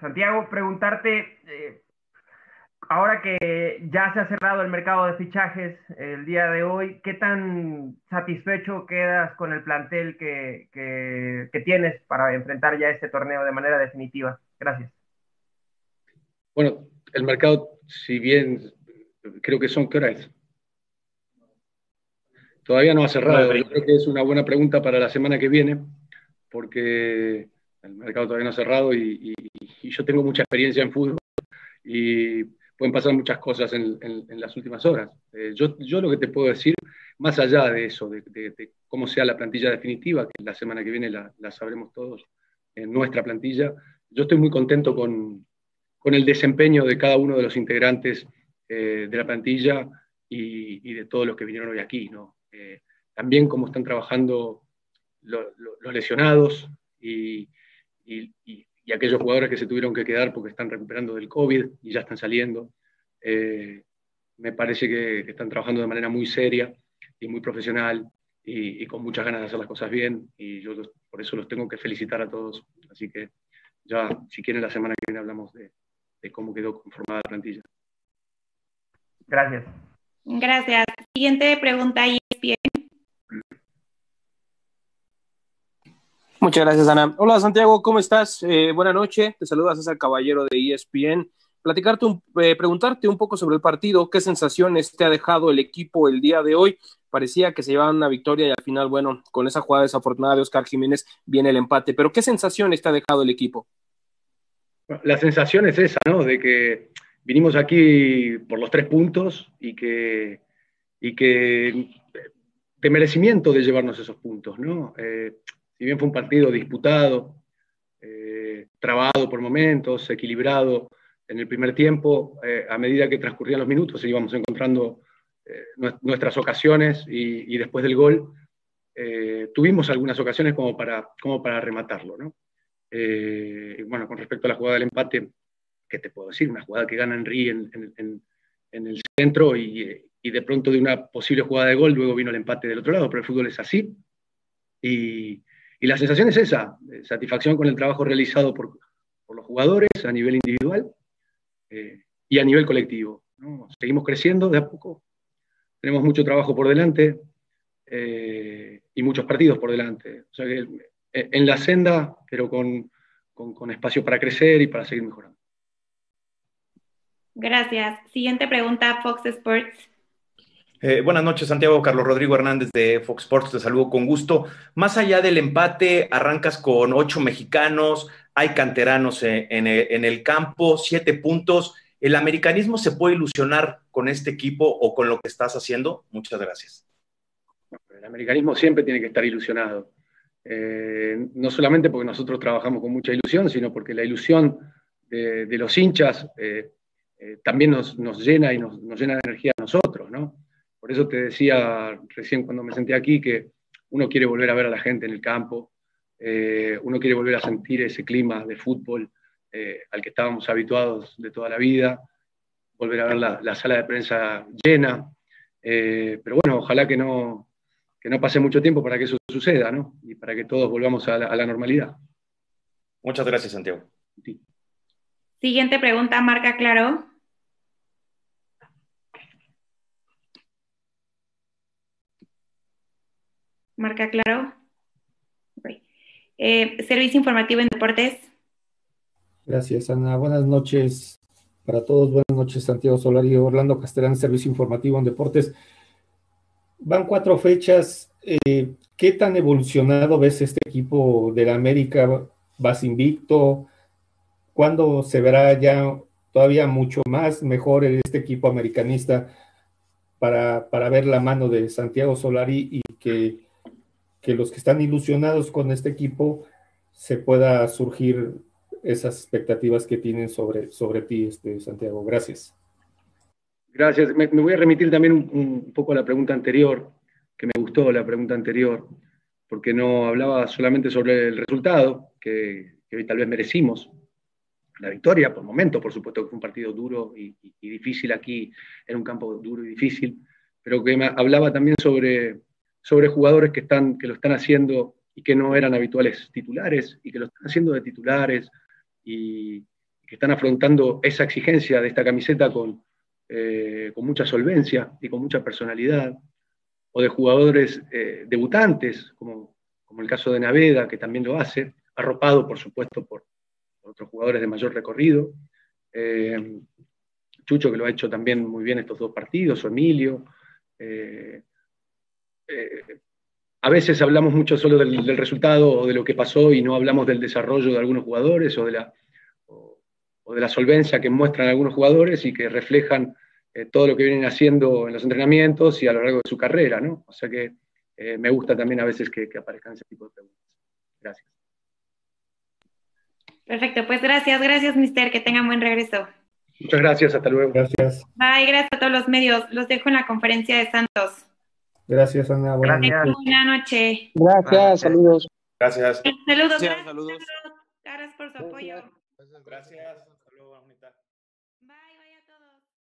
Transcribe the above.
Santiago, preguntarte, eh, ahora que ya se ha cerrado el mercado de fichajes el día de hoy, ¿qué tan satisfecho quedas con el plantel que, que, tienes para enfrentar ya este torneo de manera definitiva? Gracias. Bueno, el mercado, si bien creo que son, ¿qué hora es? Todavía no ha cerrado. Yo creo que es una buena pregunta para la semana que viene, porque el mercado todavía no ha cerrado y, yo tengo mucha experiencia en fútbol y pueden pasar muchas cosas en, las últimas horas. Eh, yo, yo, lo que te puedo decir, más allá de eso, de, cómo sea la plantilla definitiva, que la semana que viene la, sabremos todos en nuestra plantilla, yo estoy muy contento con, con el desempeño de cada uno de los integrantes eh, de la plantilla y, de todos los que vinieron hoy aquí. ¿no? Eh, también cómo están trabajando los lesionados y, aquellos jugadores que se tuvieron que quedar porque están recuperando del COVID y ya están saliendo. Eh, me parece que, están trabajando de manera muy seria y muy profesional y, con muchas ganas de hacer las cosas bien y yo por eso los tengo que felicitar a todos. Así que ya, si quieren, la semana que viene hablamos de, de cómo quedó conformada la plantilla. Gracias. Gracias. Siguiente pregunta, ESPN. Muchas gracias, Ana. Hola, Santiago, ¿cómo estás? Eh, buenas noches. Te saluda César Caballero de ESPN. Platicarte un, eh, preguntarte un poco sobre el partido, qué sensaciones te ha dejado el equipo el día de hoy. Parecía que se llevaban una victoria y al final, bueno, con esa jugada desafortunada de Oscar Jiménez viene el empate. Pero ¿qué sensaciones te ha dejado el equipo? La sensación es esa, ¿no? De que vinimos aquí por los tres puntos y que, y que de merecimiento de llevarnos esos puntos, ¿no? Eh, si bien fue un partido disputado, eh, trabado por momentos, equilibrado en el primer tiempo, eh, a medida que transcurrían los minutos íbamos encontrando nuestras ocasiones y, después del gol tuvimos algunas ocasiones como para, como para rematarlo, ¿no? bueno, con respecto a la jugada del empate, ¿qué te puedo decir? Una jugada que gana Henry en, en, en, el centro y, y, de pronto de una posible jugada de gol, luego vino el empate del otro lado, pero el fútbol es así. Y, y la sensación es esa, satisfacción con el trabajo realizado por, por los jugadores a nivel individual eh, y a nivel colectivo. Seguimos creciendo de a poco, tenemos mucho trabajo por delante eh, y muchos partidos por delante. O sea que eh, en la senda, pero con, con, con espacio para crecer y para seguir mejorando. Gracias. Siguiente pregunta, Fox Sports. Eh, buenas noches, Santiago. Carlos Rodrigo Hernández de Fox Sports, te saludo con gusto. Más allá del empate, arrancas con ocho mexicanos, hay canteranos en, el, campo, siete puntos. ¿El americanismo se puede ilusionar con este equipo o con lo que estás haciendo? Muchas gracias. El americanismo siempre tiene que estar ilusionado. Eh, no solamente porque nosotros trabajamos con mucha ilusión, sino porque la ilusión de, los hinchas eh, también nos, llena y nos, llena de energía a nosotros, ¿no? Por eso te decía recién cuando me senté aquí que uno quiere volver a ver a la gente en el campo, eh, uno quiere volver a sentir ese clima de fútbol eh, al que estábamos habituados de toda la vida, volver a ver la, sala de prensa llena, pero bueno, ojalá que no, no pase mucho tiempo para que eso suceda, ¿no? Y para que todos volvamos a la, normalidad. Muchas gracias, Santiago. Siguiente pregunta, Marca Claro. Marca claro. Eh, servicio informativo en deportes. Gracias, Ana. Buenas noches para todos. Buenas noches, Santiago Solari, Orlando Castellán, Servicio Informativo en Deportes. Van cuatro fechas. Eh, ¿Qué tan evolucionado ves este equipo de la América? ¿Vas invicto? ¿Cuándo se verá ya todavía mucho más mejor este equipo americanista para, para ver la mano de Santiago Solari y que que los que están ilusionados con este equipo se pueda surgir esas expectativas que tienen sobre, sobre ti, este, Santiago. Gracias. Gracias. Me, voy a remitir también un, poco a la pregunta anterior, que me gustó la pregunta anterior, porque no hablaba solamente sobre el resultado, que, hoy tal vez merecimos, la victoria por momento, por supuesto que fue un partido duro y, difícil aquí, en un campo duro y difícil, pero que hablaba también sobre sobre jugadores que, están, que lo están haciendo y que no eran habituales titulares y que lo están haciendo de titulares y, que están afrontando esa exigencia de esta camiseta con, eh, con mucha solvencia y con mucha personalidad, o de jugadores eh, debutantes, como, como el caso de Naveda, que también lo hace, arropado, por supuesto, por otros jugadores de mayor recorrido. Eh, Chucho, que lo ha hecho también muy bien estos dos partidos, o Emilio. Eh, a veces hablamos mucho solo del, del, resultado o de lo que pasó y no hablamos del desarrollo de algunos jugadores o de la, o, o de la solvencia que muestran algunos jugadores y que reflejan eh, todo lo que vienen haciendo en los entrenamientos y a lo largo de su carrera, ¿no? O sea que eh, me gusta también a veces que, que aparezcan ese tipo de preguntas. Gracias. Perfecto, pues gracias, gracias, mister, que tengan buen regreso. Muchas gracias, hasta luego. Gracias. Bye, gracias a todos los medios. Los dejo en la conferencia de Santos. Gracias, Ana. Buenas noches. Buena noche. Gracias, saludos. Gracias. Saludos, Gracias, gracias, saludos. Gracias por su apoyo. Gracias. Hasta luego. Bye, bye.